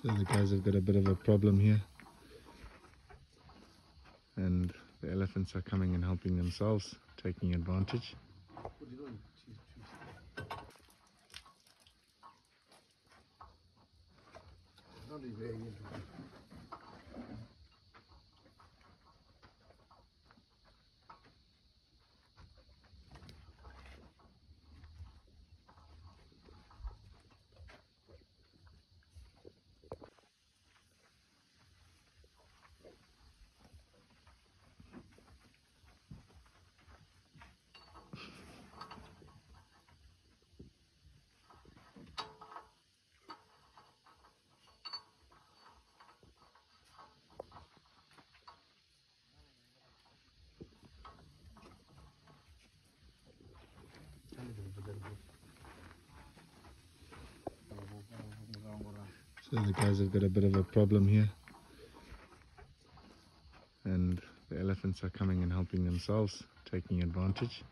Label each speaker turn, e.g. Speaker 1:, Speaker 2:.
Speaker 1: So the guys have got a bit of a problem here. And the elephants are coming and helping themselves, taking advantage. So the guys have got a bit of a problem here. And the elephants are coming and helping themselves, taking advantage.